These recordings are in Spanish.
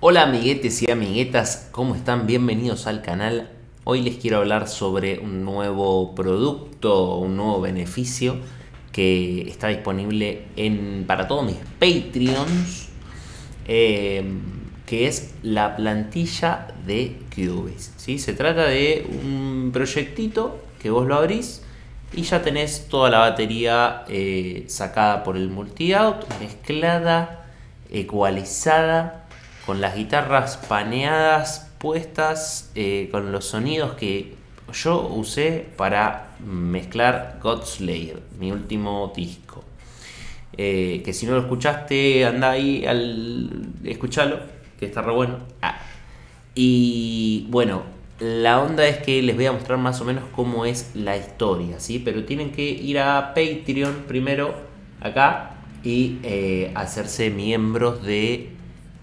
Hola amiguetes y amiguetas, ¿cómo están? Bienvenidos al canal. Hoy les quiero hablar sobre un nuevo producto, un nuevo beneficio que está disponible para todos mis Patreons, eh, que es la plantilla de Cubase. ¿sí? Se trata de un proyectito que vos lo abrís y ya tenés toda la batería eh, sacada por el multi-out, mezclada, ecualizada con las guitarras paneadas puestas, eh, con los sonidos que yo usé para mezclar Godslayer, mi último disco. Eh, que si no lo escuchaste, anda ahí al escucharlo, que está re bueno. Ah. Y bueno, la onda es que les voy a mostrar más o menos cómo es la historia, ¿sí? Pero tienen que ir a Patreon primero, acá, y eh, hacerse miembros de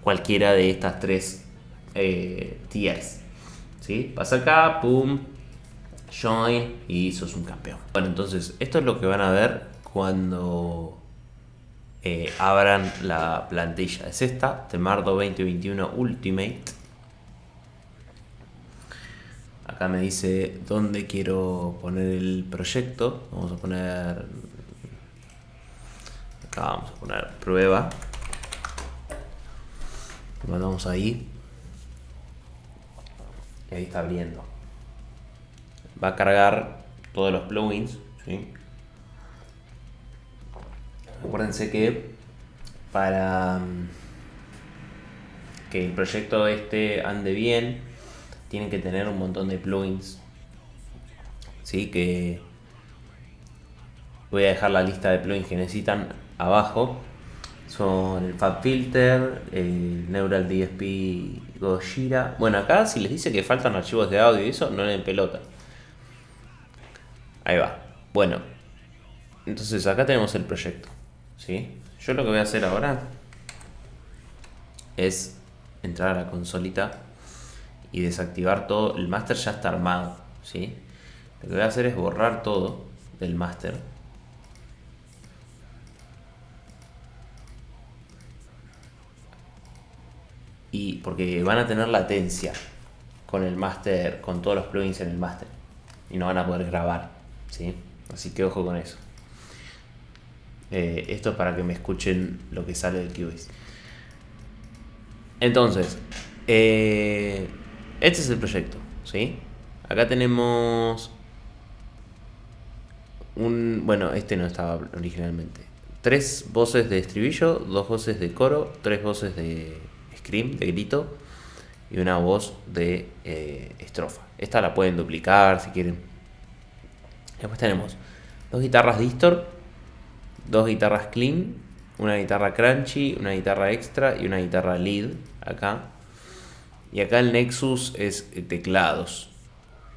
cualquiera de estas tres eh, tiers. ¿sí? Vas acá, pum, join y sos un campeón. Bueno, entonces esto es lo que van a ver cuando eh, abran la plantilla. Es esta, Temardo 2021 Ultimate. Acá me dice dónde quiero poner el proyecto. Vamos a poner... Acá vamos a poner prueba mandamos ahí y ahí está abriendo va a cargar todos los plugins ¿sí? acuérdense que para mm, que el proyecto este ande bien tienen que tener un montón de plugins ¿sí? que voy a dejar la lista de plugins que necesitan abajo son el Fab Filter, el Neural DSP Gojira. Bueno, acá si les dice que faltan archivos de audio y eso, no le pelota. Ahí va. Bueno, entonces acá tenemos el proyecto. ¿sí? Yo lo que voy a hacer ahora es entrar a la consolita y desactivar todo. El master ya está armado. ¿sí? Lo que voy a hacer es borrar todo del master porque van a tener latencia con el master, con todos los plugins en el master y no van a poder grabar, ¿sí? Así que ojo con eso. Eh, esto es para que me escuchen lo que sale del Cubase. Entonces, eh, este es el proyecto, ¿sí? Acá tenemos un, bueno, este no estaba originalmente. Tres voces de estribillo, dos voces de coro, tres voces de de grito, y una voz de eh, estrofa. Esta la pueden duplicar si quieren. Después tenemos dos guitarras distor, dos guitarras clean, una guitarra crunchy, una guitarra extra y una guitarra lead acá. Y acá el Nexus es eh, teclados.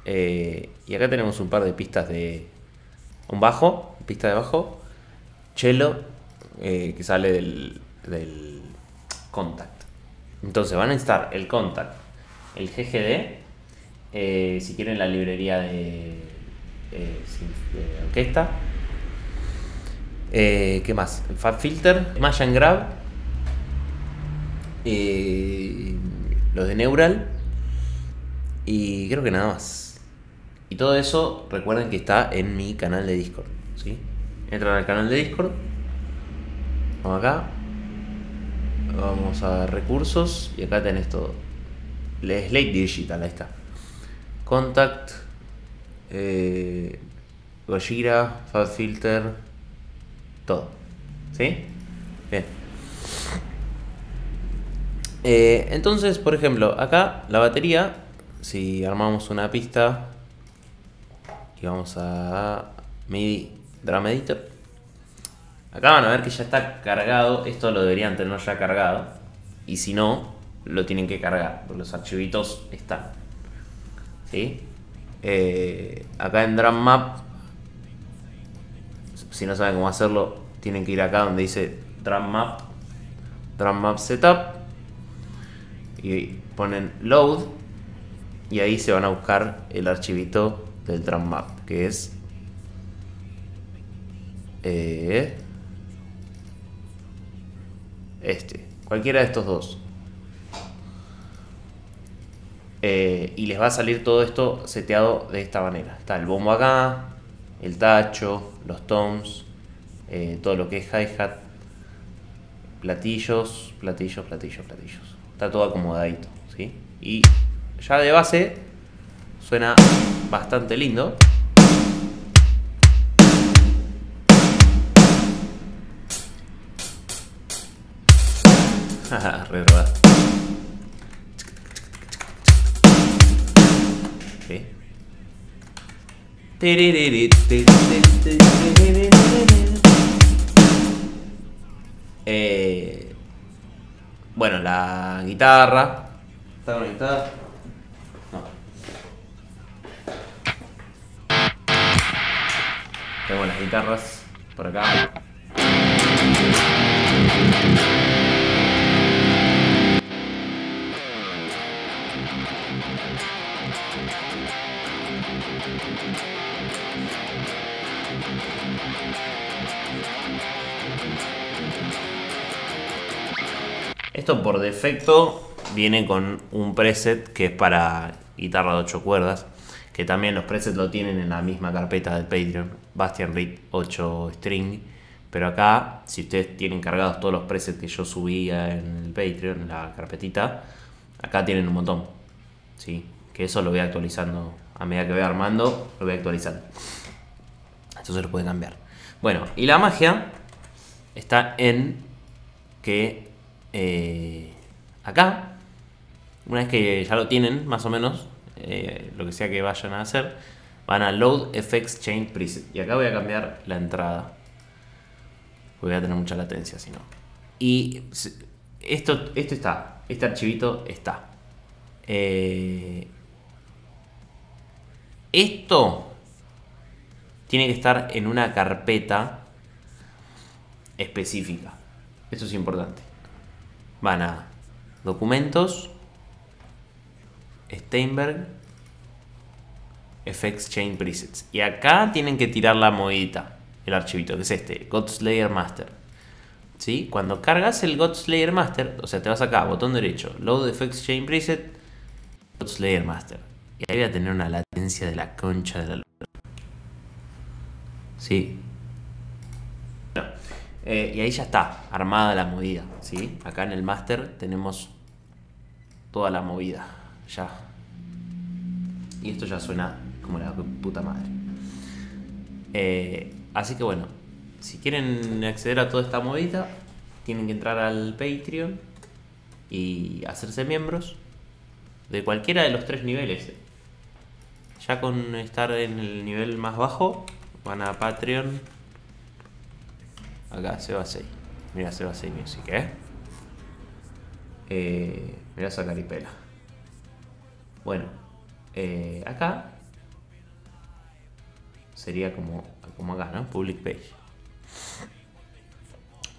Eh, y acá tenemos un par de pistas de un bajo, pista de bajo, cello que sale del, del contact. Entonces van a estar el Contact, el GGD, eh, si quieren la librería de, orquesta. Eh, ¿Qué más? El Fab Filter, Smash and Grab, eh, los de Neural y creo que nada más. Y todo eso recuerden que está en mi canal de Discord. ¿sí? Entran al canal de Discord. Vamos acá, Vamos a recursos y acá tenés todo. Slate Digital, ahí está. Contact, eh, Gojira, Fab Filter, todo. ¿Sí? Bien. Eh, entonces, por ejemplo, acá la batería, si armamos una pista y vamos a MIDI Drum Editor, Acá van a ver que ya está cargado. Esto lo deberían tener ya cargado. Y si no, lo tienen que cargar. Porque los archivitos están. ¿Sí? Eh, acá en Drum Map. Si no saben cómo hacerlo, tienen que ir acá donde dice Drum Map. Drum Map Setup. Y ponen Load. Y ahí se van a buscar el archivito del Drum Map. Que es... Eh, este, cualquiera de estos dos. Eh, y les va a salir todo esto seteado de esta manera. Está el bombo acá, el tacho, los toms, eh, todo lo que es hi-hat, platillos, platillos, platillos, platillos. Está todo acomodadito, ¿sí? Y ya de base suena bastante lindo. Re Eh, bueno, la guitarra. ¿Está conectada? No. Tengo las guitarras por acá. Esto por defecto viene con un preset que es para guitarra de 8 cuerdas, que también los presets lo tienen en la misma carpeta del Patreon, Bastian Reed 8 String. Pero acá, si ustedes tienen cargados todos los presets que yo subía en el Patreon, en la carpetita, acá tienen un montón. ¿sí? Que eso lo voy actualizando a medida que voy armando, lo voy actualizando. Entonces lo pueden cambiar. Bueno, y la magia está en que eh, acá, una vez que ya lo tienen, más o menos, eh, lo que sea que vayan a hacer, van a Load FX Chain Preset. Y acá voy a cambiar la entrada. Voy a tener mucha latencia si no. Y esto, esto está, este archivito está. Eh, esto tiene que estar en una carpeta específica. Esto es importante van a documentos, Steinberg, FX Chain Presets. Y acá tienen que tirar la modita, el archivito, que es este, Godslayer Master. ¿Sí? Cuando cargas el Godslayer Master, o sea, te vas acá, botón derecho, Load FX Chain Preset, Godslayer Master. Y ahí voy a tener una latencia de la concha de la luna. ¿Sí? Eh, y ahí ya está, armada la movida. ¿sí? Acá en el máster tenemos toda la movida. Ya. Y esto ya suena como la puta madre. Eh, así que bueno, si quieren acceder a toda esta movida, tienen que entrar al Patreon y hacerse miembros de cualquiera de los tres niveles. Ya con estar en el nivel más bajo, van a Patreon Acá, Seba 6. Mira, Seba 6 Music, ¿eh? eh mira esa caripela. Bueno, eh, acá sería como, como acá, ¿no? Public page.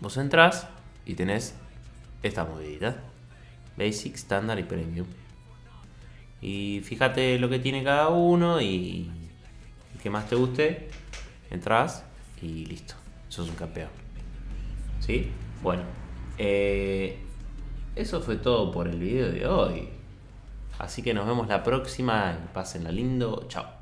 Vos entras y tenés esta movilidad. Basic, Standard y Premium. Y fíjate lo que tiene cada uno y el que más te guste, entras y listo. Sos un campeón. ¿Sí? Bueno, eh, eso fue todo por el video de hoy. Así que nos vemos la próxima y pásenla lindo. Chao.